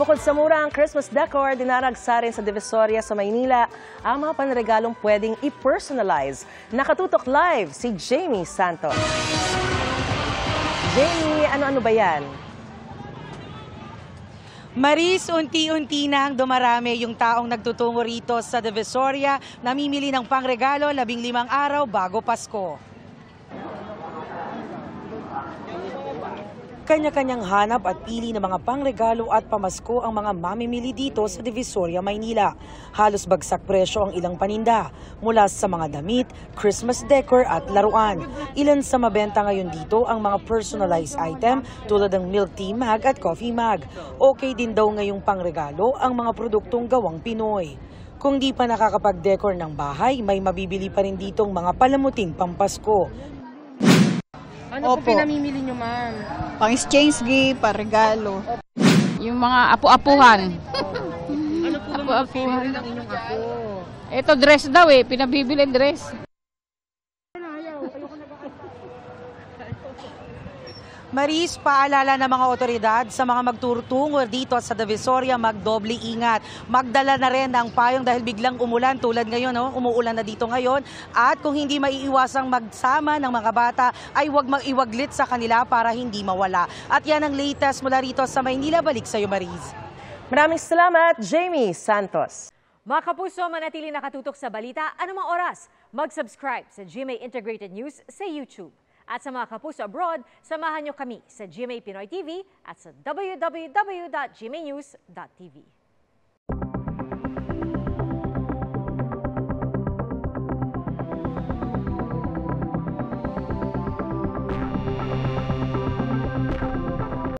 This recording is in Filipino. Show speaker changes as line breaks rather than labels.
Bukod sa murang Christmas decor, dinaragsa rin sa Divisoria sa Maynila ang mga panregalong pwedeng i-personalize. Nakatutok live si Jamie Santos. Jamie, ano-ano ba yan?
Maris, unti-unti nang dumarami yung taong nagtutungo rito sa Divisoria, namimili ng pangregalo labing limang araw bago Pasko. Kanya-kanyang hanap at pili ng mga pangregalo at pamasko ang mga mamimili dito sa Divisoria, Maynila. Halos bagsak presyo ang ilang paninda, mula sa mga damit, Christmas decor at laruan. Ilan sa mabenta ngayon dito ang mga personalized item tulad ng milk tea mug at coffee mug. Okay din daw ngayong pangregalo ang mga produktong gawang Pinoy. Kung di pa nakakapag-decor ng bahay, may mabibili pa rin ditong mga palamuting pampasko.
Ano
Opo.
po pinamimili nyo, ma'am?
pang exchange gift, para regalo.
Yung mga apu-apuhan.
Ano po ba mga favorite ng inyong apo?
Ito dress daw eh, pinabibili dress.
Maris, paalala ng mga otoridad sa mga magtutungo dito sa Divisoria, magdoble ingat. Magdala na rin ng payong dahil biglang umulan tulad ngayon, no? umuulan na dito ngayon. At kung hindi maiiwasang magsama ng mga bata, ay huwag mag-iwaglit sa kanila para hindi mawala. At yan ang latest mula rito sa Maynila. Balik sa iyo, Maris.
Maraming salamat, Jamie Santos.
Mga kapuso, manatili nakatutok sa balita anumang oras. Mag-subscribe sa GMA Integrated News sa YouTube. At sa mga kapuso abroad, samahan nyo kami sa GMA Pinoy TV at sa www.gmanews.tv.